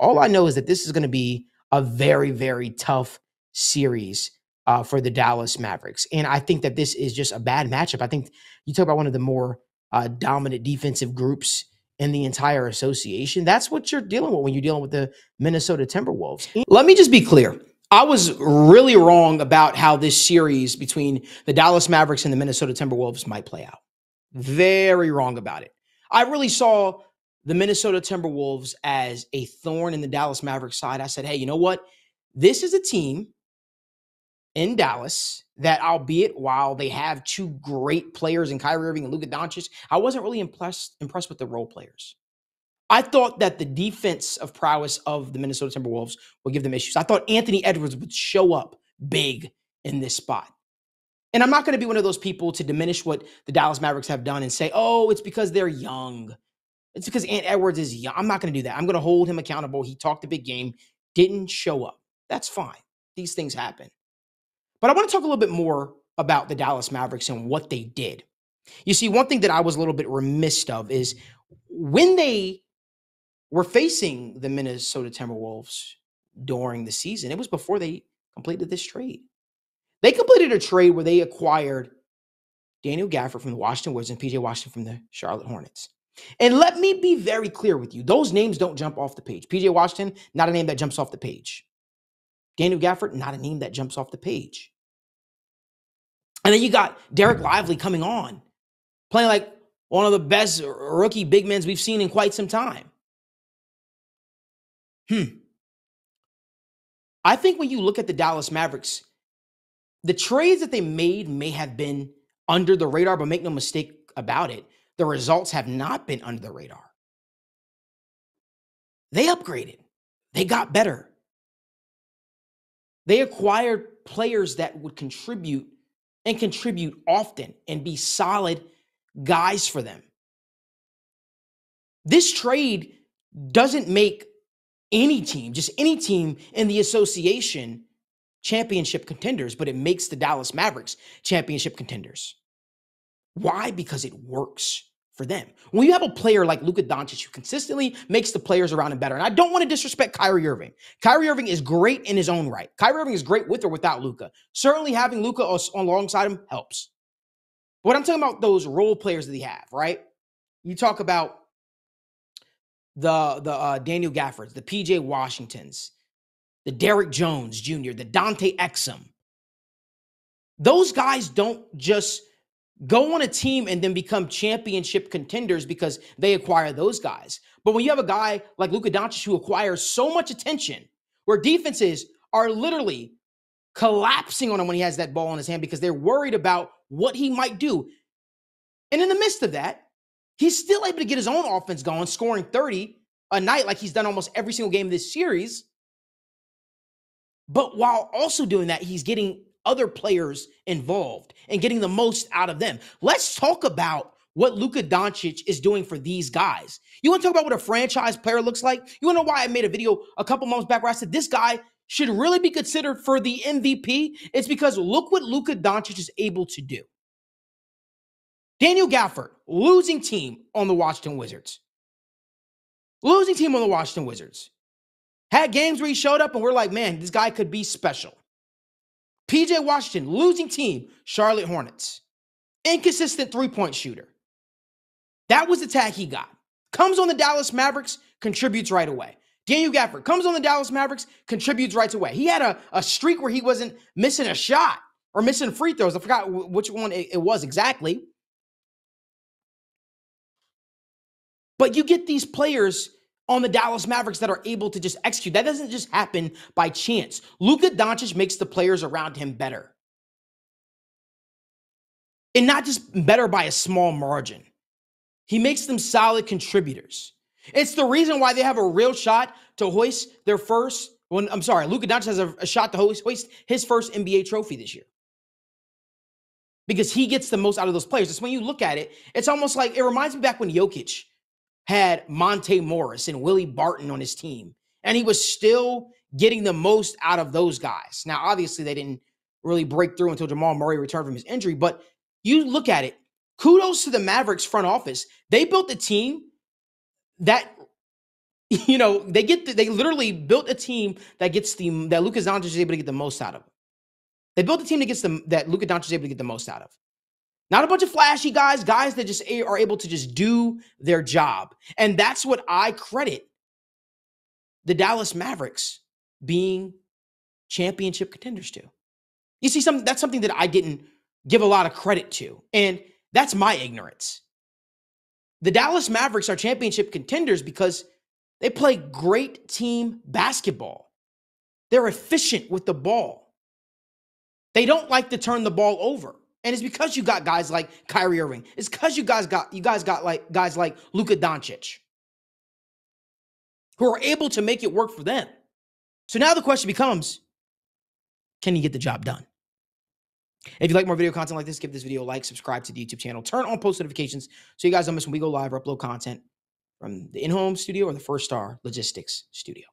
All I know is that this is going to be a very, very tough series uh, for the Dallas Mavericks. And I think that this is just a bad matchup. I think you talk about one of the more uh, dominant defensive groups in the entire association. That's what you're dealing with when you're dealing with the Minnesota Timberwolves. Let me just be clear. I was really wrong about how this series between the Dallas Mavericks and the Minnesota Timberwolves might play out. Very wrong about it. I really saw the Minnesota Timberwolves as a thorn in the Dallas Mavericks side. I said, hey, you know what? This is a team in Dallas that, albeit while they have two great players in Kyrie Irving and Luka Doncic, I wasn't really impressed impressed with the role players. I thought that the defense of prowess of the Minnesota Timberwolves would give them issues. I thought Anthony Edwards would show up big in this spot. And I'm not going to be one of those people to diminish what the Dallas Mavericks have done and say, oh, it's because they're young. It's because Ant Edwards is young. I'm not going to do that. I'm going to hold him accountable. He talked a big game, didn't show up. That's fine. These things happen. But I want to talk a little bit more about the Dallas Mavericks and what they did. You see, one thing that I was a little bit remiss of is when they were facing the Minnesota Timberwolves during the season, it was before they completed this trade. They completed a trade where they acquired Daniel Gafford from the Washington Wizards and PJ Washington from the Charlotte Hornets. And let me be very clear with you those names don't jump off the page. PJ Washington, not a name that jumps off the page. Daniel Gafford, not a name that jumps off the page. And then you got Dereck Lively coming on, playing like one of the best rookie big men we've seen in quite some time. Hmm. I think when you look at the Dallas Mavericks, the trades that they made may have been under the radar, but make no mistake about it, the results have not been under the radar. They upgraded, they got better. They acquired players that would contribute and contribute often and be solid guys for them. This trade doesn't make any team, just any team in the association, championship contenders, but it makes the Dallas Mavericks championship contenders. Why? Because it works for them. When you have a player like Luka Doncic who consistently makes the players around him better, and I don't want to disrespect Kyrie Irving. Kyrie Irving is great in his own right. Kyrie Irving is great with or without Luka. Certainly having Luka alongside him helps. But I'm talking about those role players that he have, right? You talk about the the uh, Daniel Gaffords, the PJ Washingtons, the Derrick Jones Jr., the Dante Exum. Those guys don't just go on a team and then become championship contenders because they acquire those guys. But when you have a guy like Luka Doncic who acquires so much attention, where defenses are literally collapsing on him when he has that ball in his hand because they're worried about what he might do. And in the midst of that, he's still able to get his own offense going, scoring 30 a night like he's done almost every single game of this series. But while also doing that, he's getting other players involved and getting the most out of them. Let's talk about what Luka Doncic is doing for these guys. You want to talk about what a franchise player looks like? You want to know why I made a video a couple months back where I said this guy should really be considered for the MVP? It's because look what Luka Doncic is able to do. Daniel Gafford, losing team on the Washington Wizards. Losing team on the Washington Wizards. Had games where he showed up and we're like, man, this guy could be special. PJ Washington, losing team, Charlotte Hornets. Inconsistent three point shooter. That was the tag he got. Comes on the Dallas Mavericks, contributes right away. Daniel Gafford comes on the Dallas Mavericks, contributes right away. He had a, a streak where he wasn't missing a shot or missing free throws. I forgot which one it, it was exactly. But you get these players on the Dallas Mavericks that are able to just execute. That doesn't just happen by chance. Luka Doncic makes the players around him better. And not just better by a small margin. He makes them solid contributors. It's the reason why they have a real shot to hoist their first. When I'm sorry, Luka Doncic has a, a shot to hoist, hoist his first NBA trophy this year because he gets the most out of those players. It's when you look at it, it's almost like it reminds me back when Jokic had Monte Morris and Willie Barton on his team, and he was still getting the most out of those guys. Now, obviously, they didn't really break through until Jamal Murray returned from his injury, but you look at it, kudos to the Mavericks front office. They built a team that You know, they get the, they literally built a team that gets the that Luka Doncic is able to get the most out of. They built a team that gets the that Luka Doncic is able to get the most out of. Not a bunch of flashy guys, guys that just are able to just do their job. And that's what I credit the Dallas Mavericks being championship contenders to. You see, some that's something that I didn't give a lot of credit to. And that's my ignorance. The Dallas Mavericks are championship contenders because they play great team basketball. They're efficient with the ball. They don't like to turn the ball over. And it's because you got guys like Kyrie Irving. It's because you guys got you guys got like guys like Luka Doncic who are able to make it work for them. So now the question becomes, can you get the job done? If you like more video content like this, give this video a like, subscribe to the YouTube channel, turn on post notifications so you guys don't miss when we go live or upload content from the in-home studio or the First Star Logistics studio.